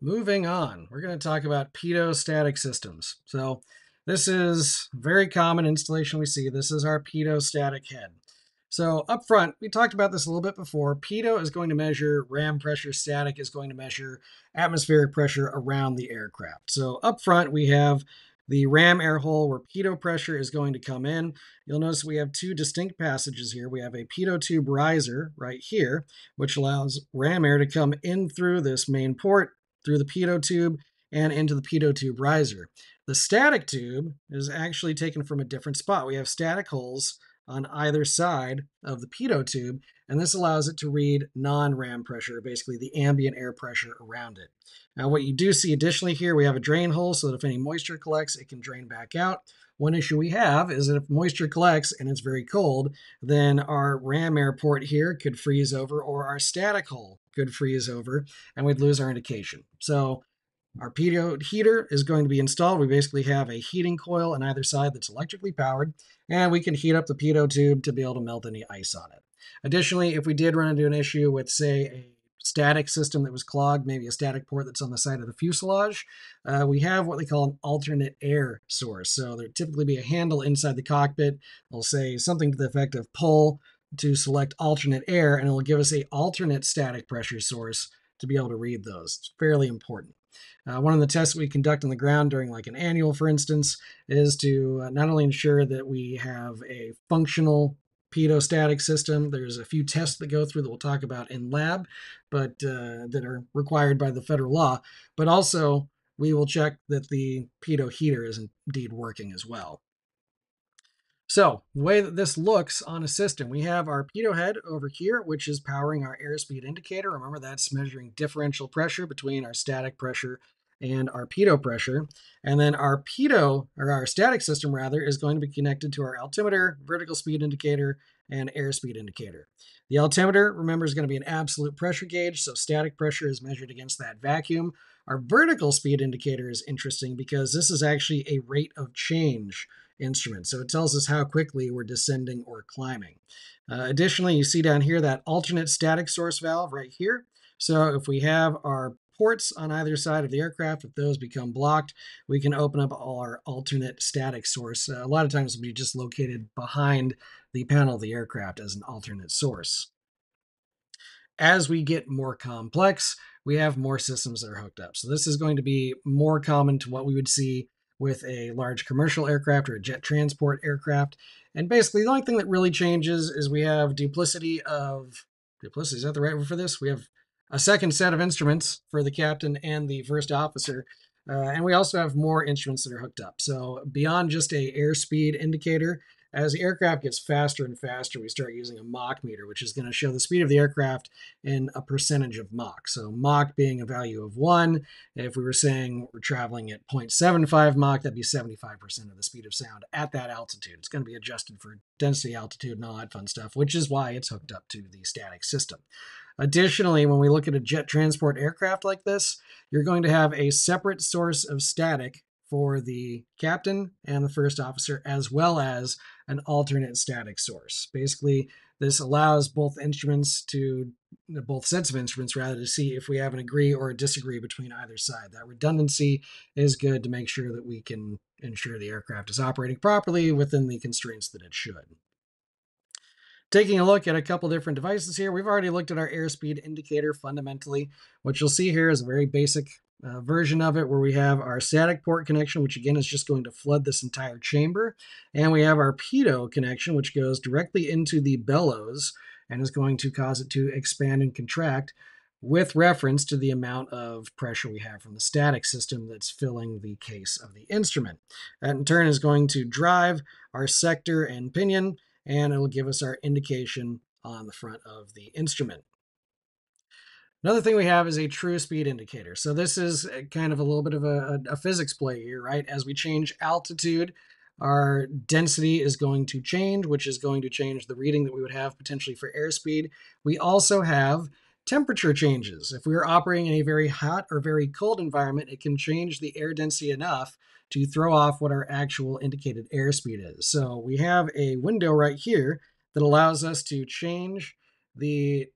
moving on, we're going to talk about pitot-static systems. So this is very common installation we see. This is our pitot-static head. So up front, we talked about this a little bit before. Pitot is going to measure ram pressure, static is going to measure atmospheric pressure around the aircraft. So up front, we have the ram air hole where pitot pressure is going to come in. You'll notice we have two distinct passages here. We have a pitot tube riser right here, which allows ram air to come in through this main port, through the pitot tube, and into the pitot tube riser. The static tube is actually taken from a different spot. We have static holes on either side of the pitot tube, and this allows it to read non-ram pressure, basically the ambient air pressure around it. Now what you do see additionally here, we have a drain hole so that if any moisture collects, it can drain back out. One issue we have is that if moisture collects and it's very cold, then our ram air port here could freeze over or our static hole could freeze over and we'd lose our indication. So our pitot heater is going to be installed. We basically have a heating coil on either side that's electrically powered, and we can heat up the pitot tube to be able to melt any ice on it. Additionally, if we did run into an issue with, say, a static system that was clogged, maybe a static port that's on the side of the fuselage, uh, we have what they call an alternate air source. So there typically be a handle inside the cockpit. We'll say something to the effect of pull to select alternate air, and it will give us a alternate static pressure source to be able to read those. It's fairly important. Uh, one of the tests we conduct on the ground during like an annual, for instance, is to uh, not only ensure that we have a functional pitot-static system. There's a few tests that go through that we'll talk about in lab, but uh, that are required by the federal law. But also, we will check that the pitot heater is indeed working as well. So the way that this looks on a system, we have our pitot head over here, which is powering our airspeed indicator. Remember that's measuring differential pressure between our static pressure and our pitot pressure. And then our pitot, or our static system rather, is going to be connected to our altimeter, vertical speed indicator, and airspeed indicator. The altimeter, remember, is going to be an absolute pressure gauge, so static pressure is measured against that vacuum. Our vertical speed indicator is interesting because this is actually a rate of change instrument, so it tells us how quickly we're descending or climbing. Uh, additionally, you see down here that alternate static source valve right here. So if we have our ports on either side of the aircraft. If those become blocked, we can open up our alternate static source. Uh, a lot of times it'll be just located behind the panel of the aircraft as an alternate source. As we get more complex, we have more systems that are hooked up. So this is going to be more common to what we would see with a large commercial aircraft or a jet transport aircraft. And basically, the only thing that really changes is we have duplicity of duplicity. Is that the right word for this? We have a second set of instruments for the captain and the first officer. Uh, and we also have more instruments that are hooked up. So beyond just a airspeed indicator, as the aircraft gets faster and faster, we start using a Mach meter, which is going to show the speed of the aircraft in a percentage of Mach. So Mach being a value of 1. If we were saying we're traveling at 0.75 Mach, that'd be 75% of the speed of sound at that altitude. It's going to be adjusted for density, altitude, and all that fun stuff, which is why it's hooked up to the static system. Additionally, when we look at a jet transport aircraft like this, you're going to have a separate source of static for the captain and the first officer, as well as an alternate static source. Basically, this allows both instruments to, both sets of instruments rather, to see if we have an agree or a disagree between either side. That redundancy is good to make sure that we can ensure the aircraft is operating properly within the constraints that it should. Taking a look at a couple different devices here, we've already looked at our airspeed indicator fundamentally. What you'll see here is a very basic uh, version of it where we have our static port connection, which again is just going to flood this entire chamber. And we have our pitot connection, which goes directly into the bellows and is going to cause it to expand and contract with reference to the amount of pressure we have from the static system that's filling the case of the instrument. That in turn is going to drive our sector and pinion and it'll give us our indication on the front of the instrument. Another thing we have is a true speed indicator. So this is eh, kind of a little bit of a, a, physics play here, right? As we change altitude, our density is going to change, which is going to change the reading that we would have potentially for airspeed. We also have temperature changes. If we are operating in a very hot or very cold environment, it can change the air density enough to throw off what our actual indicated airspeed is. So we have a window right here that allows us to change the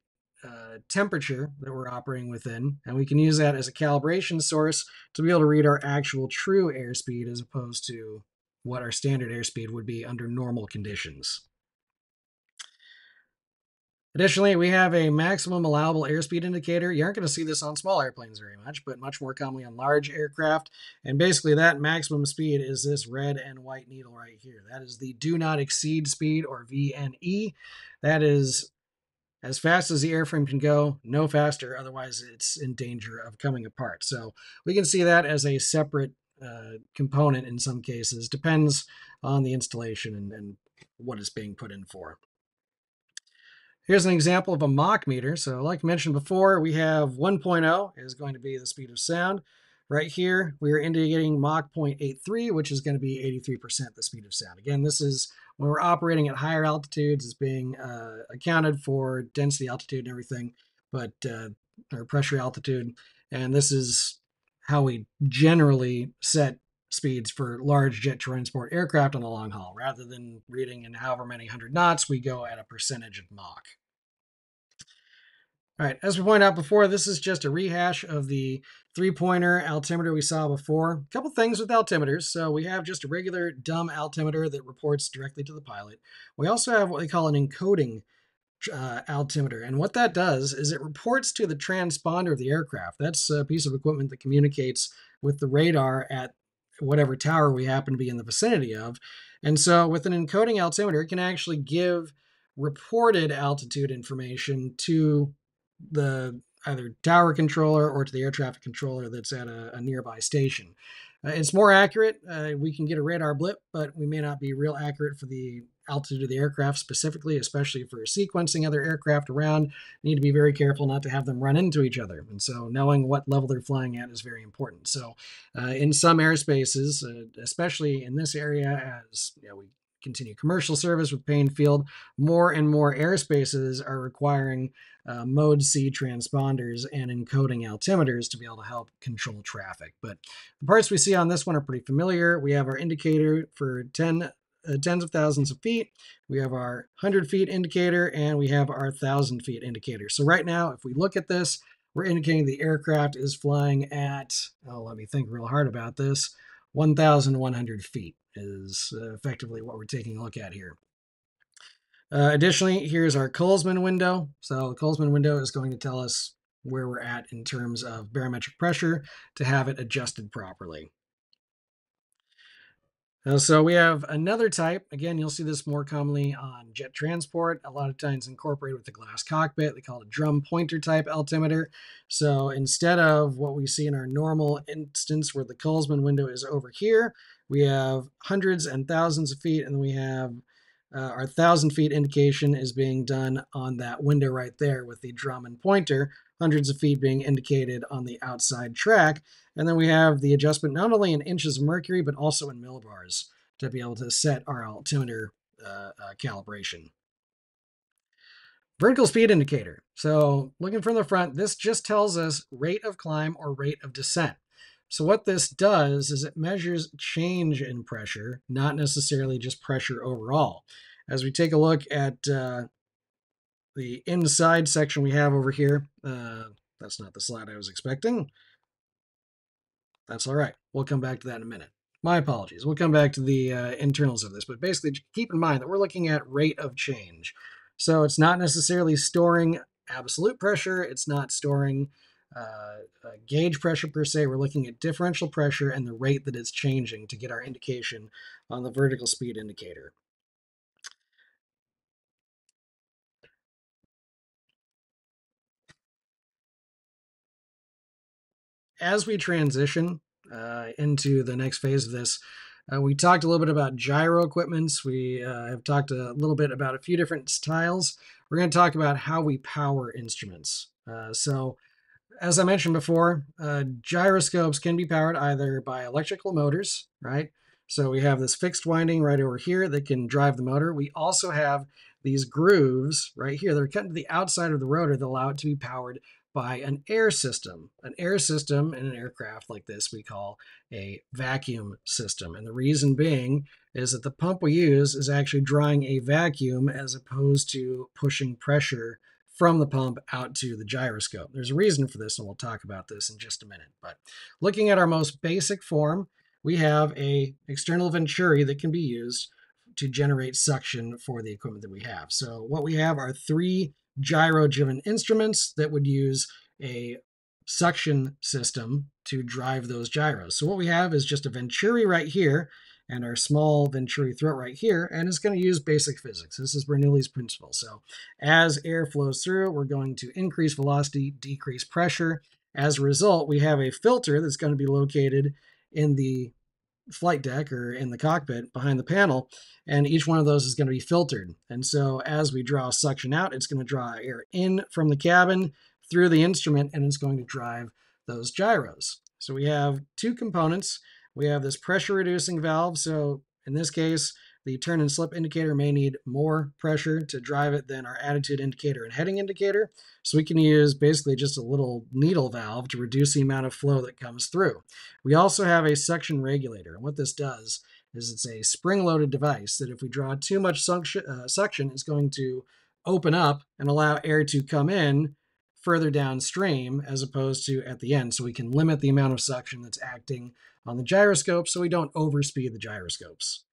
uh, temperature that we're operating within, and we can use that as a calibration source to be able to read our actual true airspeed as opposed to what our standard airspeed would be under normal conditions. Additionally, we have a maximum allowable airspeed indicator. You aren't going to see this on small airplanes very much, but much more commonly on large aircraft. And basically, that maximum speed is this red and white needle right here. That is the do not exceed speed or VNE. That is as fast as the airframe can go, no faster, otherwise, it's in danger of coming apart. So we can see that as a separate uh, component in some cases, depends on the installation and, and what it's being put in for. Here's an example of a Mach meter. So like mentioned before, we have 1.0 is going to be the speed of sound. Right here, we are indicating Mach 0.83, which is going to be 83% the speed of sound. Again, this is when we're operating at higher altitudes, it's being uh, accounted for density, altitude, and everything, but uh, or pressure, altitude, and this is how we generally set speeds for large jet transport aircraft on the long haul. Rather than reading in however many hundred knots, we go at a percentage of Mach. All right, as we pointed out before, this is just a rehash of the three-pointer altimeter we saw before. A couple things with altimeters. So we have just a regular dumb altimeter that reports directly to the pilot. We also have what they call an encoding uh, altimeter. And what that does is it reports to the transponder of the aircraft. That's a piece of equipment that communicates with the radar at whatever tower we happen to be in the vicinity of. And so with an encoding altimeter, it can actually give reported altitude information to the either tower controller or to the air traffic controller that's at a, a nearby station. Uh, it's more accurate. Uh, we can get a radar blip, but we may not be real accurate for the altitude of the aircraft specifically, especially for sequencing other aircraft around. need to be very careful not to have them run into each other. And so knowing what level they're flying at is very important. So uh, in some airspaces, uh, especially in this area, as you know, we continue commercial service with Paine Field, more and more airspaces are requiring uh, mode C transponders and encoding altimeters to be able to help control traffic. But the parts we see on this one are pretty familiar. We have our indicator for 10 uh, tens of thousands of feet. We have our 100 feet indicator and we have our 1,000 feet indicator. So right now, if we look at this, we're indicating the aircraft is flying at, oh, let me think real hard about this, 1,100 feet is uh, effectively what we're taking a look at here. Uh, additionally, here's our Kollsman window. So the Kollsman window is going to tell us where we're at in terms of barometric pressure to have it adjusted properly. Uh, so we have another type. Again, you'll see this more commonly on jet transport. A lot of times incorporated with the glass cockpit. They call it a drum pointer type altimeter. So instead of what we see in our normal instance where the Kollsman window is over here, we have hundreds and thousands of feet, and then we have uh, our thousand feet indication is being done on that window right there with the drum and pointer, hundreds of feet being indicated on the outside track. And then we have the adjustment not only in inches of mercury, but also in millibars to be able to set our altimeter uh, uh, calibration. Vertical speed indicator. So looking from the front, this just tells us rate of climb or rate of descent. So what this does is it measures change in pressure, not necessarily just pressure overall. As we take a look at uh, the inside section we have over here, uh, that's not the slide I was expecting. That's all right. We'll come back to that in a minute. My apologies. We'll come back to the uh, internals of this, but basically keep in mind that we're looking at rate of change. So it's not necessarily storing absolute pressure. It's not storing gauge pressure per se. We're looking at differential pressure and the rate that it's changing to get our indication on the vertical speed indicator. As we transition uh, into the next phase of this, uh, we talked a little bit about gyro equipments. We uh, have talked a little bit about a few different styles. We're going to talk about how we power instruments. Uh, so as I mentioned before, uh, gyroscopes can be powered either by electrical motors, right? So we have this fixed winding right over here that can drive the motor. We also have these grooves right here that are cut to the outside of the rotor that allow it to be powered by an air system. An air system in an aircraft like this we call a vacuum system. And the reason being is that the pump we use is actually drawing a vacuum as opposed to pushing pressure from the pump out to the gyroscope. There's a reason for this, and we'll talk about this in just a minute. But looking at our most basic form, we have a external venturi that can be used to generate suction for the equipment that we have. So what we have are three gyro-driven instruments that would use a suction system to drive those gyros. So what we have is just a venturi right here and our small venturi throat right here, and it's going to use basic physics. This is Bernoulli's principle. So as air flows through, we're going to increase velocity, decrease pressure. As a result, we have a filter that's going to be located in the flight deck or in the cockpit behind the panel, and each one of those is going to be filtered. And so as we draw suction out, it's going to draw air in from the cabin through the instrument, and it's going to drive those gyros. So we have two components. We have this pressure reducing valve. So in this case, the turn and slip indicator may need more pressure to drive it than our attitude indicator and heading indicator. So we can use basically just a little needle valve to reduce the amount of flow that comes through. We also have a suction regulator. And what this does is it's a spring-loaded device that if we draw too much suction, uh, suction, it's going to open up and allow air to come in further downstream as opposed to at the end. So we can limit the amount of suction that's acting on the gyroscope so we don't overspeed the gyroscopes.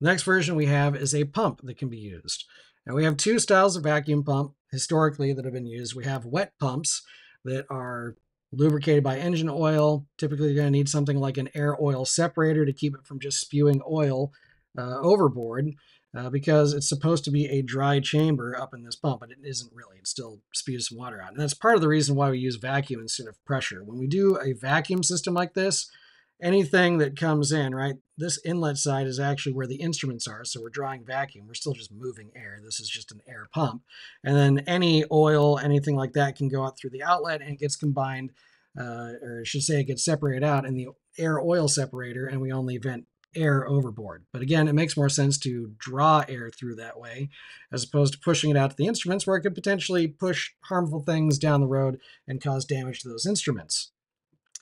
The next version we have is a pump that can be used. Now we have two styles of vacuum pump historically that have been used. We have wet pumps that are lubricated by engine oil. Typically, you're going to need something like an air oil separator to keep it from just spewing oil uh, overboard uh, because it's supposed to be a dry chamber up in this pump, but it isn't really. It still spews some water out. And that's part of the reason why we use vacuum instead of pressure. When we do a vacuum system like this, anything that comes in, right, this inlet side is actually where the instruments are. So we're drawing vacuum. We're still just moving air. This is just an air pump. And then any oil, anything like that can go out through the outlet and it gets combined, uh, or I should say it gets separated out in the air oil separator and we only vent air overboard. But again, it makes more sense to draw air through that way as opposed to pushing it out to the instruments where it could potentially push harmful things down the road and cause damage to those instruments.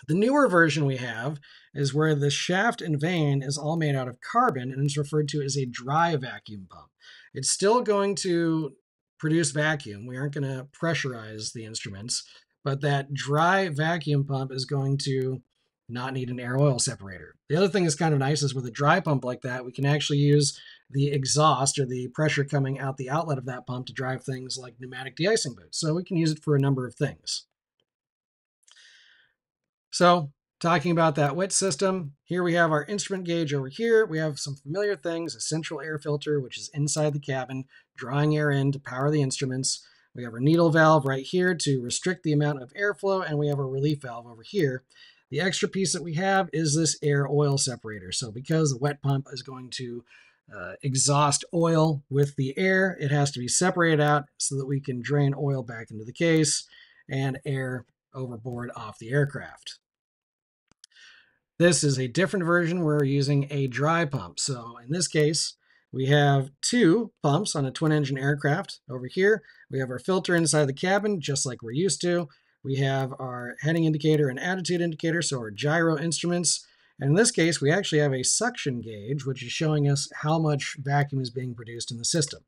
The newer version we have is where the shaft and vane is all made out of carbon and is referred to as a dry vacuum pump. It's still going to produce vacuum. We aren't going to pressurize the instruments, but that dry vacuum pump is going to not need an air oil separator. The other thing that's kind of nice is with a dry pump like that, we can actually use the exhaust or the pressure coming out the outlet of that pump to drive things like pneumatic de-icing boots. So we can use it for a number of things. So talking about that wet system, here we have our instrument gauge over here. We have some familiar things, a central air filter, which is inside the cabin, drawing air in to power the instruments. We have our needle valve right here to restrict the amount of airflow, and we have a relief valve over here. The extra piece that we have is this air oil separator. So because the wet pump is going to uh, exhaust oil with the air, it has to be separated out so that we can drain oil back into the case and air overboard off the aircraft. This is a different version we're using a dry pump. So in this case, we have two pumps on a twin engine aircraft. Over here, we have our filter inside the cabin, just like we're used to. We have our heading indicator and attitude indicator, so our gyro instruments. And in this case, we actually have a suction gauge, which is showing us how much vacuum is being produced in the system.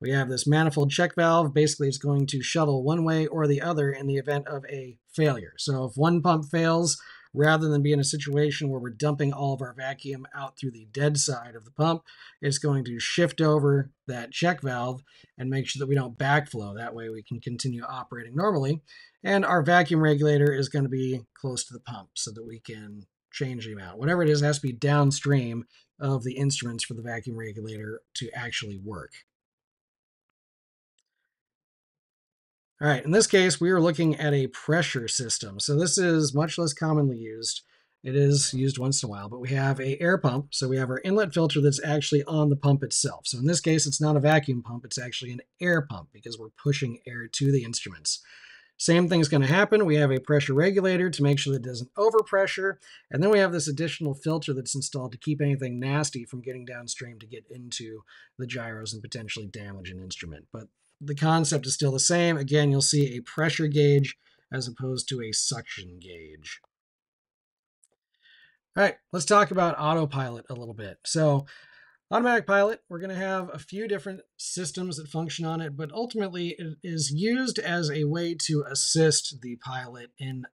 We have this manifold check valve. Basically, it's going to shuttle one way or the other in the event of a failure. So if one pump fails, rather than be in a situation where we're dumping all of our vacuum out through the dead side of the pump, it's going to shift over that check valve and make sure that we don't backflow. That way we can continue operating normally. And our vacuum regulator is going to be close to the pump so that we can change the amount. Whatever it is, it has to be downstream of the instruments for the vacuum regulator to actually work. All right, in this case, we are looking at a pressure system. So this is much less commonly used. It is used once in a while, but we have a air pump. So we have our inlet filter that's actually on the pump itself. So in this case, it's not a vacuum pump, it's actually an air pump because we're pushing air to the instruments. Same thing's going to happen. We have a pressure regulator to make sure that it doesn't overpressure. And then we have this additional filter that's installed to keep anything nasty from getting downstream to get into the gyros and potentially damage an instrument. But the concept is still the same. Again, you'll see a pressure gauge as opposed to a suction gauge. All right, let's talk about autopilot a little bit. So Automatic pilot, we're going to have a few different systems that function on it, but ultimately it is used as a way to assist the pilot in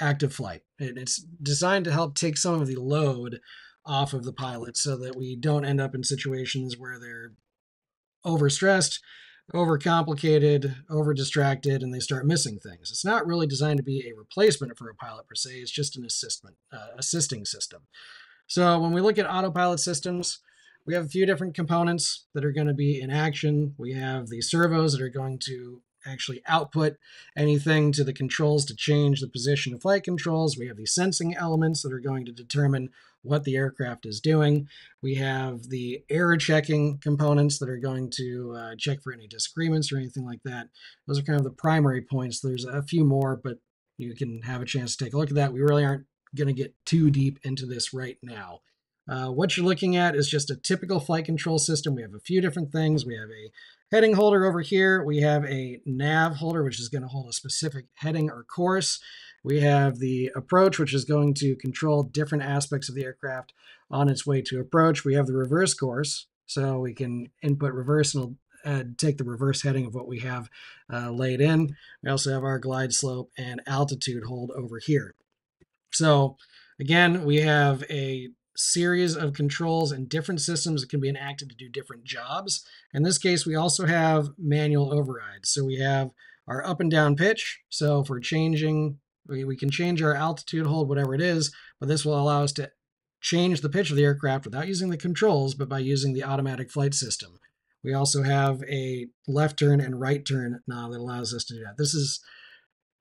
active flight. It's designed to help take some of the load off of the pilot so that we don't end up in situations where they're overstressed, overcomplicated, over distracted, and they start missing things. It's not really designed to be a replacement for a pilot per se, it's just an assistment, uh, assisting system. So when we look at autopilot systems, we have a few different components that are going to be in action. We have the servos that are going to actually output anything to the controls to change the position of flight controls. We have the sensing elements that are going to determine what the aircraft is doing. We have the error checking components that are going to uh, check for any disagreements or anything like that. Those are kind of the primary points. There's a few more, but you can have a chance to take a look at that. We really aren't going to get too deep into this right now. Uh, what you're looking at is just a typical flight control system. We have a few different things. We have a heading holder over here. We have a nav holder, which is going to hold a specific heading or course. We have the approach, which is going to control different aspects of the aircraft on its way to approach. We have the reverse course, so we can input reverse and uh, take the reverse heading of what we have uh, laid in. We also have our glide slope and altitude hold over here. So again, we have a series of controls and different systems that can be enacted to do different jobs. In this case, we also have manual overrides. So we have our up and down pitch. So if we're changing, we, we can change our altitude hold, whatever it is, but this will allow us to change the pitch of the aircraft without using the controls, but by using the automatic flight system. We also have a left turn and right turn knob that allows us to do that. This is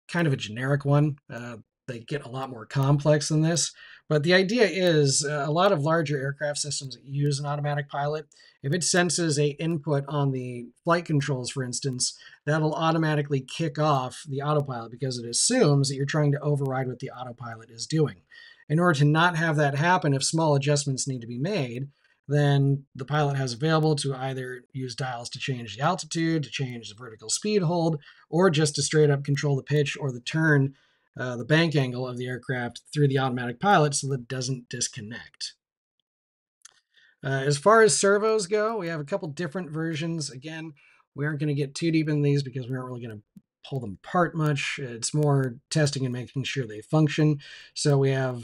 kind of a generic one. Uh, they get a lot more complex than this. But the idea is uh, a lot of larger aircraft systems use an automatic pilot, if it senses a input on the flight controls, for instance, that'll automatically kick off the autopilot because it assumes that you're trying to override what the autopilot is doing. In order to not have that happen, if small adjustments need to be made, then the pilot has available to either use dials to change the altitude, to change the vertical speed hold, or just to straight up control the pitch or the turn uh, the bank angle of the aircraft through the automatic pilot so that it doesn't disconnect. Uh, as far as servos go, we have a couple different versions. Again, we aren't going to get too deep in these because we aren't really going to pull them apart much. It's more testing and making sure they function. So we have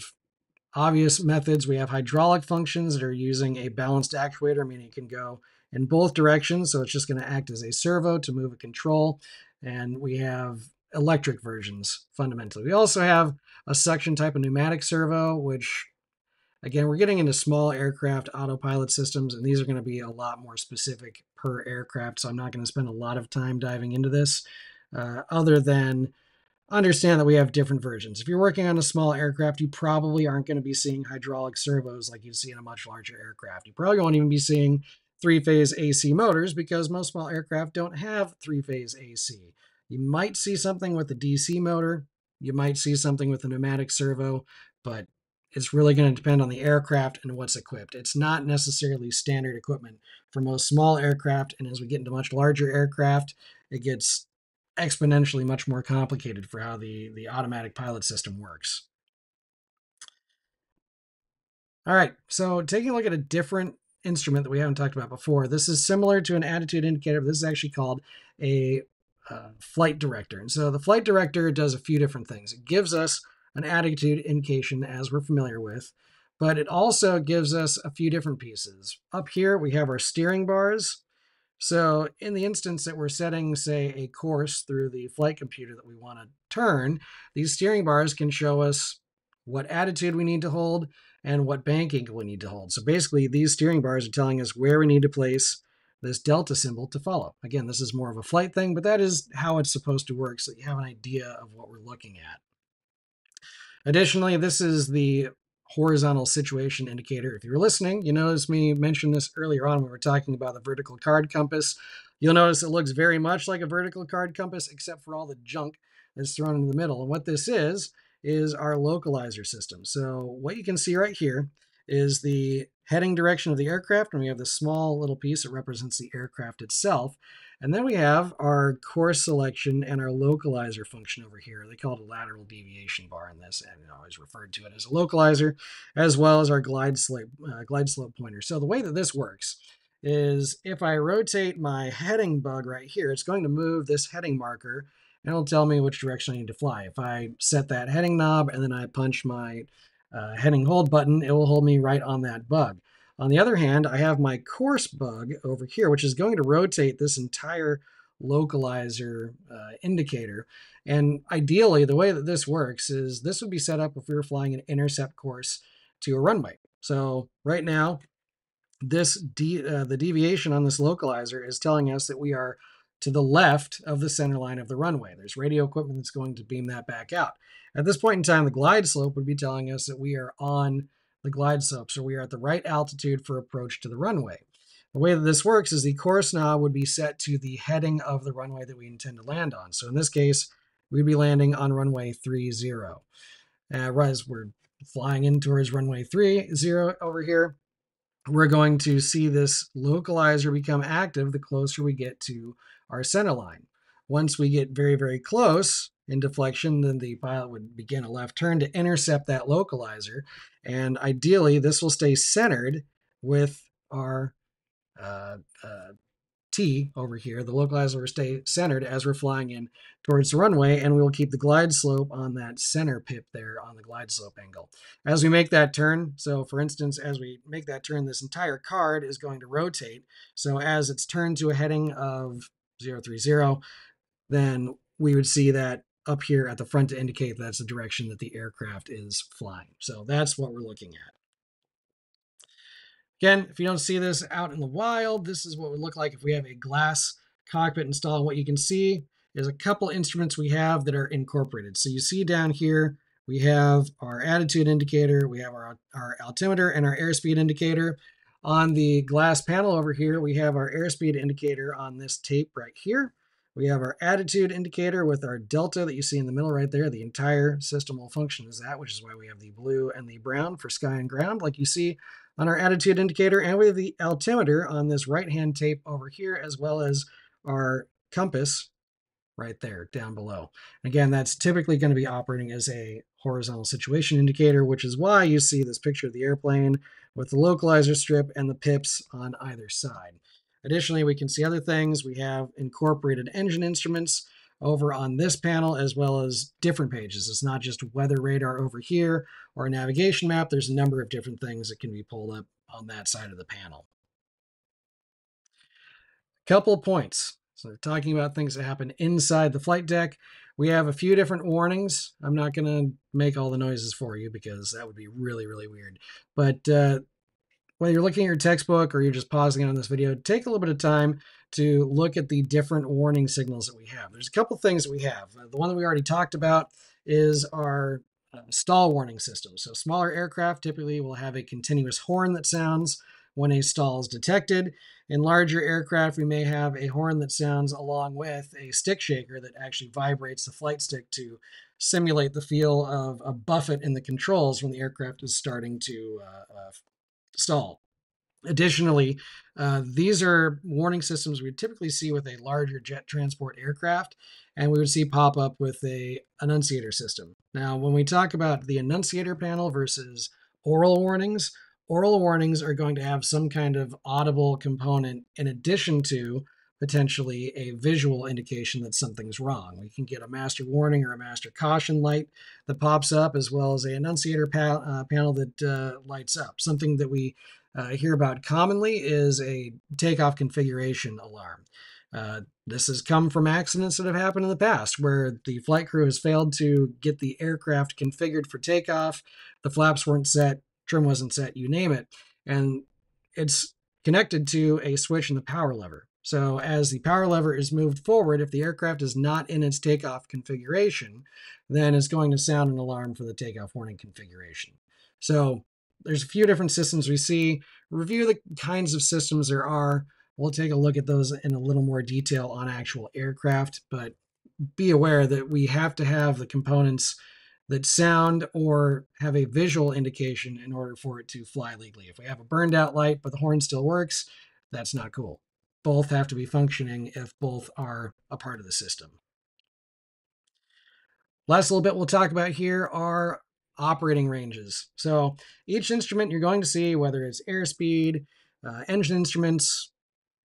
obvious methods. We have hydraulic functions that are using a balanced actuator, meaning it can go in both directions. So it's just going to act as a servo to move a control. And we have electric versions fundamentally. We also have a suction type of pneumatic servo, which again, we're getting into small aircraft autopilot systems, and these are going to be a lot more specific per aircraft. So I'm not going to spend a lot of time diving into this, uh, other than understand that we have different versions. If you're working on a small aircraft, you probably aren't going to be seeing hydraulic servos like you'd see in a much larger aircraft. You probably won't even be seeing three phase AC motors because most small aircraft don't have three phase AC. You might see something with a DC motor, you might see something with a pneumatic servo, but it's really going to depend on the aircraft and what's equipped. It's not necessarily standard equipment for most small aircraft, and as we get into much larger aircraft, it gets exponentially much more complicated for how the, the automatic pilot system works. All right, so taking a look at a different instrument that we haven't talked about before. This is similar to an attitude indicator, but this is actually called a uh, flight director. And so the flight director does a few different things. It gives us an attitude indication, as we're familiar with, but it also gives us a few different pieces. Up here, we have our steering bars. So in the instance that we're setting, say, a course through the flight computer that we want to turn, these steering bars can show us what attitude we need to hold and what bank angle we need to hold. So basically, these steering bars are telling us where we need to place this delta symbol to follow. Again, this is more of a flight thing, but that is how it's supposed to work so you have an idea of what we're looking at. Additionally, this is the horizontal situation indicator. If you're listening, you notice me mention this earlier on when we were talking about the vertical card compass. You'll notice it looks very much like a vertical card compass, except for all the junk that's thrown in the middle. And what this is, is our localizer system. So what you can see right here is the heading direction of the aircraft, and we have this small little piece that represents the aircraft itself. And then we have our course selection and our localizer function over here. They call it a lateral deviation bar in this, and I always referred to it as a localizer, as well as our glide slope, uh, glide slope pointer. So the way that this works is if I rotate my heading bug right here, it's going to move this heading marker and it'll tell me which direction I need to fly. If I set that heading knob and then I punch my uh, heading hold button, it will hold me right on that bug. On the other hand, I have my course bug over here, which is going to rotate this entire localizer uh, indicator. And ideally, the way that this works is this would be set up if we were flying an intercept course to a runway. So right now, this de uh, the deviation on this localizer is telling us that we are to the left of the center line of the runway. There's radio equipment that's going to beam that back out. At this point in time, the glide slope would be telling us that we are on the glide slope, so we are at the right altitude for approach to the runway. The way that this works is the course knob would be set to the heading of the runway that we intend to land on. So in this case, we'd be landing on runway 30. Uh, as we're flying in towards runway 30 over here, we're going to see this localizer become active the closer we get to our center line. Once we get very, very close, in deflection, then the pilot would begin a left turn to intercept that localizer. And ideally, this will stay centered with our uh, uh, T over here. The localizer will stay centered as we're flying in towards the runway, and we will keep the glide slope on that center pip there on the glide slope angle. As we make that turn, so for instance, as we make that turn, this entire card is going to rotate. So as it's turned to a heading of 030, then we would see that up here at the front to indicate that's the direction that the aircraft is flying. So that's what we're looking at. Again, if you don't see this out in the wild, this is what would look like if we have a glass cockpit installed. What you can see is a couple instruments we have that are incorporated. So you see down here, we have our attitude indicator, we have our, our altimeter and our airspeed indicator. On the glass panel over here, we have our airspeed indicator on this tape right here. We have our attitude indicator with our delta that you see in the middle right there. The entire system will function as that, which is why we have the blue and the brown for sky and ground, like you see on our attitude indicator. And we have the altimeter on this right-hand tape over here, as well as our compass right there down below. Again, that's typically going to be operating as a horizontal situation indicator, which is why you see this picture of the airplane with the localizer strip and the pips on either side. Additionally, we can see other things. We have incorporated engine instruments over on this panel, as well as different pages. It's not just weather radar over here or a navigation map. There's a number of different things that can be pulled up on that side of the panel. A couple points. So talking about things that happen inside the flight deck. We have a few different warnings. I'm not going to make all the noises for you because that would be really, really weird. But uh, whether you're looking at your textbook or you're just pausing on this video, take a little bit of time to look at the different warning signals that we have. There's a couple things that we have. Uh, the one that we already talked about is our uh, stall warning system. So smaller aircraft typically will have a continuous horn that sounds when a stall is detected. In larger aircraft, we may have a horn that sounds along with a stick shaker that actually vibrates the flight stick to simulate the feel of a buffet in the controls when the aircraft is starting to uh, uh, stall. Additionally, uh, these are warning systems we typically see with a larger jet transport aircraft, and we would see pop up with a annunciator system. Now, when we talk about the annunciator panel versus aural warnings, aural warnings are going to have some kind of audible component in addition to potentially a visual indication that something's wrong. We can get a master warning or a master caution light that pops up, as well as a annunciator pa- uh, panel that uh, lights up. Something that we uh, hear about commonly is a takeoff configuration alarm. Uh, this has come from accidents that have happened in the past where the flight crew has failed to get the aircraft configured for takeoff. The flaps weren't set, trim wasn't set, you name it. And it's connected to a switch in the power lever. So as the power lever is moved forward, if the aircraft is not in its takeoff configuration, then it's going to sound an alarm for the takeoff warning configuration. So there's a few different systems we see. Review the kinds of systems there are. We'll take a look at those in a little more detail on actual aircraft, but be aware that we have to have the components that sound or have a visual indication in order for it to fly legally. If we have a burned out light but the horn still works, that's not cool. Both have to be functioning if both are a part of the system. Last little bit we'll talk about here are operating ranges. So each instrument you're going to see, whether it's airspeed, uh, engine instruments,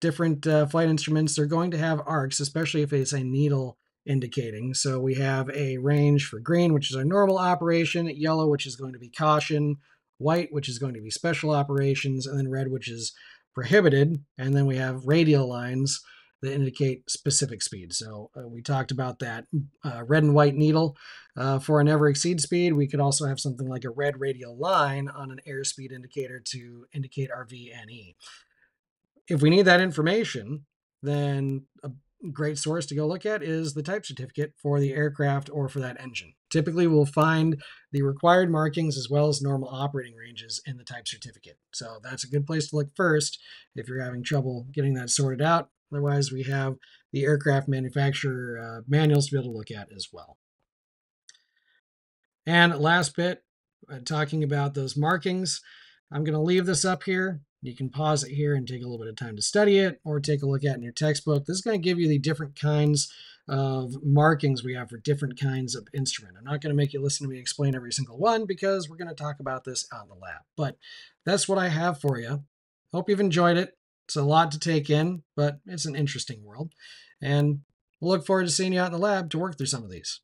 different uh, flight instruments, they're going to have arcs, especially if it's a needle indicating. So we have a range for green, which is our normal operation, yellow, which is going to be caution, white, which is going to be special operations, and then red, which is prohibited. And then we have radial lines that indicate specific speed. So uh, we talked about that uh, red and white needle uh, for a never exceed speed. We could also have something like a red radial line on an airspeed indicator to indicate our VNE. If we need that information, then a great source to go look at is the type certificate for the aircraft or for that engine. Typically, we'll find the required markings as well as normal operating ranges in the type certificate. So that's a good place to look first if you're having trouble getting that sorted out. Otherwise, we have the aircraft manufacturer uh, manuals to be able to look at as well. And last bit, uh, talking about those markings, I'm going to leave this up here. You can pause it here and take a little bit of time to study it or take a look at in your textbook. This is going to give you the different kinds of markings we have for different kinds of instrument. I'm not going to make you listen to me explain every single one because we're going to talk about this out in the lab. But that's what I have for you. Hope you've enjoyed it. It's a lot to take in, but it's an interesting world. And we'll look forward to seeing you out in the lab to work through some of these.